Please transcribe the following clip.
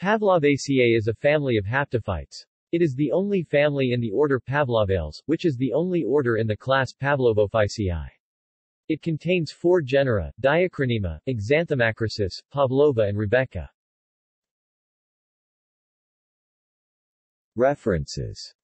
Pavlovaceae is a family of haptophytes. It is the only family in the order Pavlovales, which is the only order in the class Pavlovophyceae. It contains four genera, Diacronema, Exanthemachrysis, Pavlova and Rebecca. References